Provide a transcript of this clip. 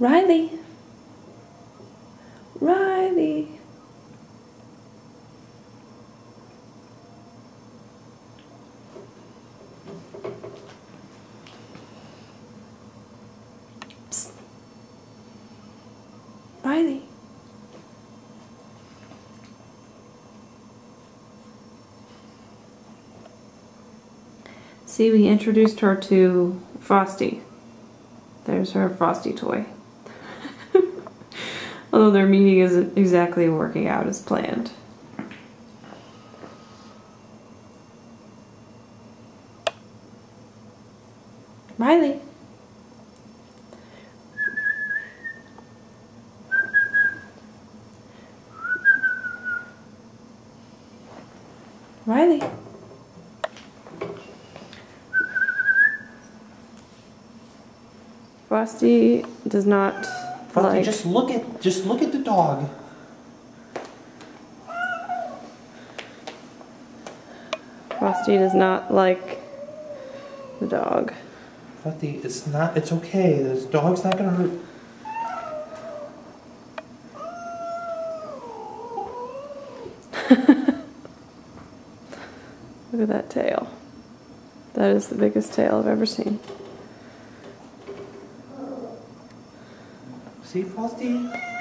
Reilly. Reilly. Reilly. See, we introduced her to Frosty. There's her Frosty toy. Although their meeting isn't exactly working out as planned. Reilly. Reilly. Frosty does not Like. just look at just look at the dog. Frosty does not like the dog. Frosty, it's not it's okay. This dog's not gonna hurt. Look at that tail. That is the biggest tail I've ever seen. See, Frosty?